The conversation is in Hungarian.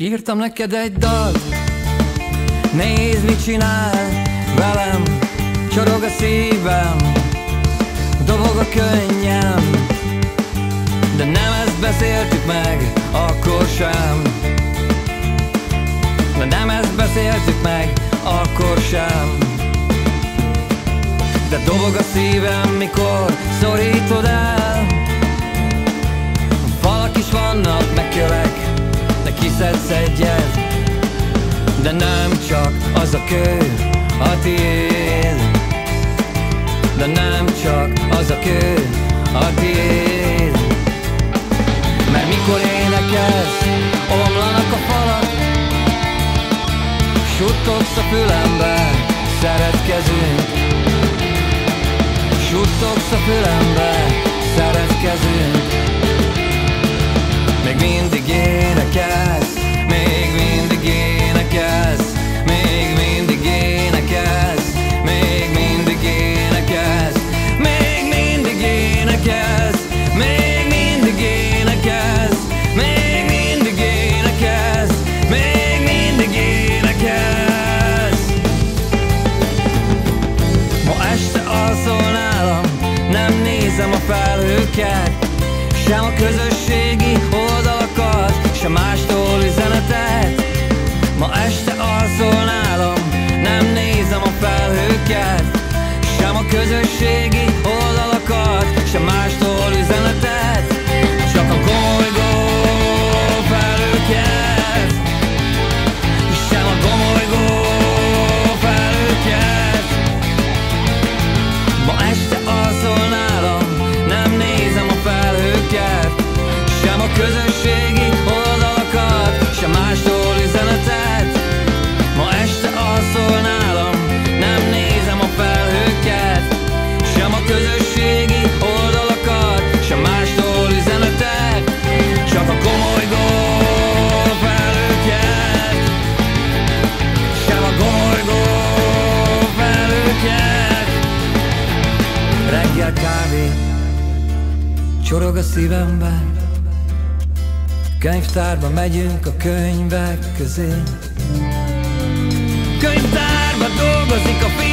Írtam neked egy dal Nézd, mit csinál velem. Csorog a szívem. Dobog a könnyem. De nem ezt beszéltük meg Akkor sem. De nem ezt beszéltük meg Akkor sem. De dobog a szívem Mikor szorítod egyet De nem csak az a kő a tiéd. De nem csak az a kő a tiéd. Mert mikor énekelsz, omlanak a falak Suttogsz a fülembe, szeretkezünk. Suttogsz a fülembe, Nézem a felhőket sem a közösségi oldalakat, sem mástól üzenetet. Ma este alszol nálam, nem nézem a felhőket Sem a közösségi Csorog a szívemben Könyvtárba megyünk a könyvek közé. Könyvtárba dolgozik a fiú